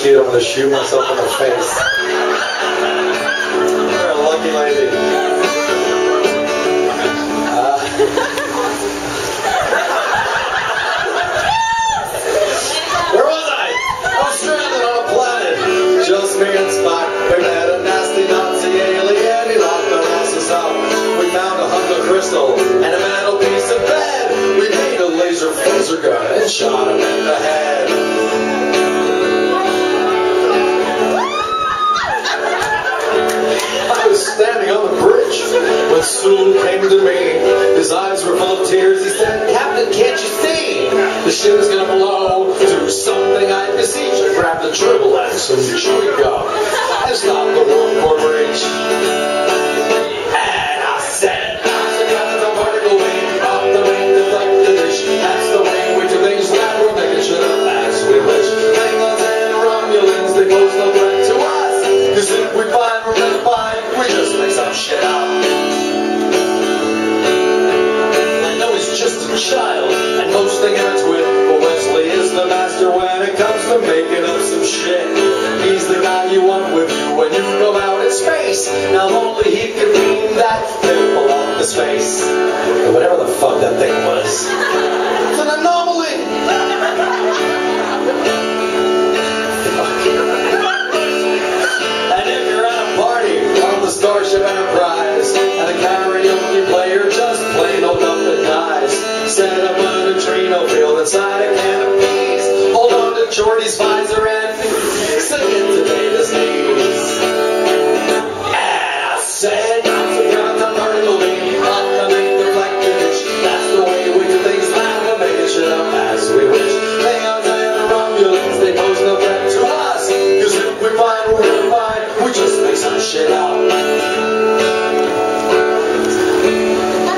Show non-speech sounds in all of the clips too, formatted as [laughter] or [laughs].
shit, I'm gonna shoot myself in the face. You're a lucky lady. The ship is gonna blow. Do something, I beseech. I grabbed the triple X and chewing gum and stopped the warp core comes to making up some shit. He's the guy you want with you when you go out in space. Now only he can beam that pimple off his face. Whatever the fuck that thing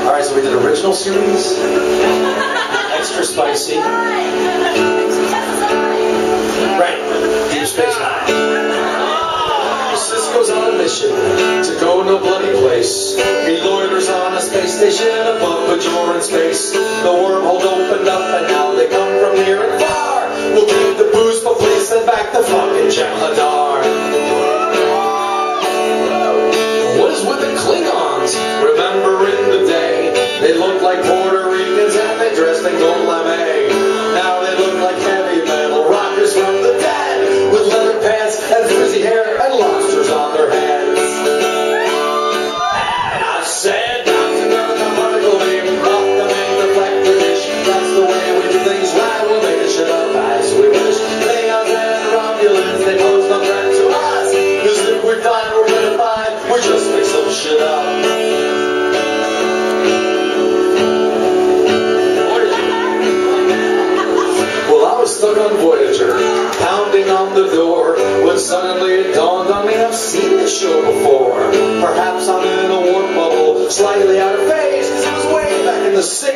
Alright, so we did original series, extra spicy, [laughs] Deep Space. Sisko's on a mission to go to a bloody place. He loiters on a space station above Bajoran space. The wormhole opened up and now they come from near and far. We'll keep the booze, but please send back the fucking Jem'Hadar. What is with the Klingons? Remembering the day they looked like Puerto Ricans and they dressed in gold lame. On their heads. And I said, Dr. Gunn, particle beam, off the main deflector dish. That's the way we do things right. We'll make it shit up as we wish. Klingons and Romulans, they pose no threat to us. Cause if we find we're gonna find, we just make some shit up. Well, I was stuck on Voyager, pounding on the door, when suddenly it dawned on me I've seen this show before. Perhaps I'm in a warp bubble, slightly out of phase, 'cause it was way back in the 60s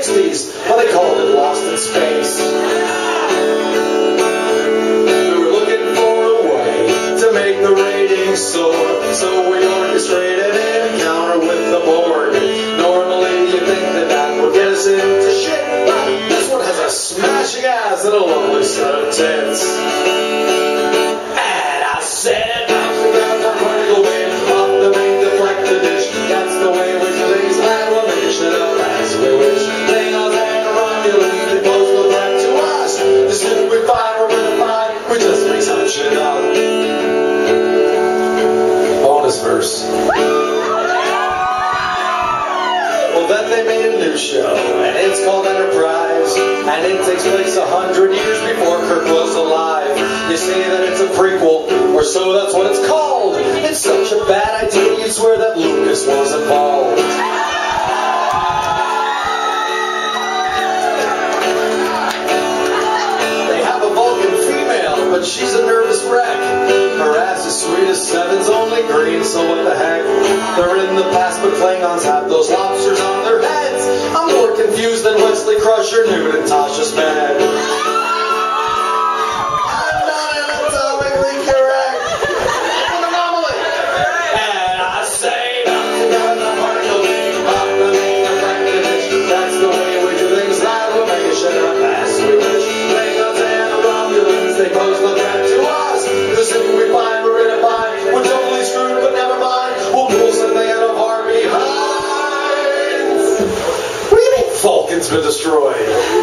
then they made a new show, and it's called Enterprise, and it takes place a hundred years before Kirk was alive. You say that it's a prequel, or so that's what it's called. It's such a bad idea, you swear that Lucas was involved. They have a Vulcan female, but she's a nervous wreck. Seven's only green, so what the heck? They're in the past, but Klingons have those lobsters on their heads. I'm more confused than Wesley Crusher knew Natasha's bed. I'm It's been destroyed.